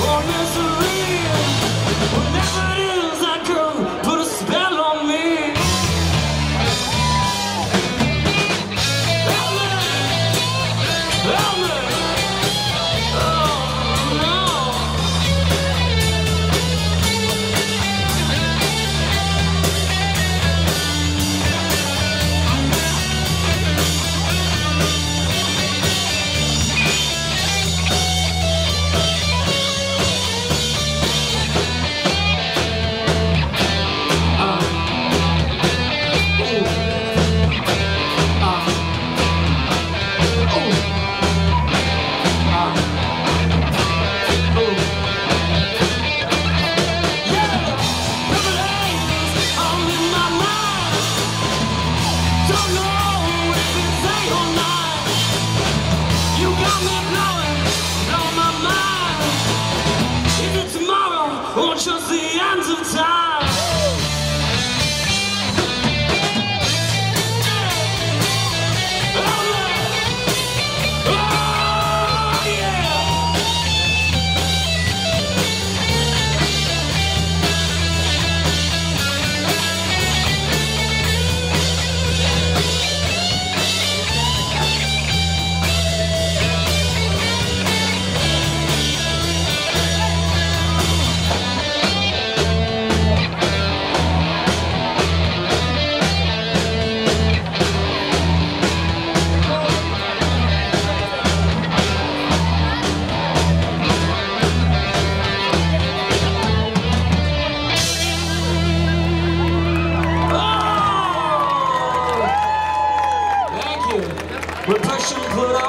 Oh, misery. Hoje eu put on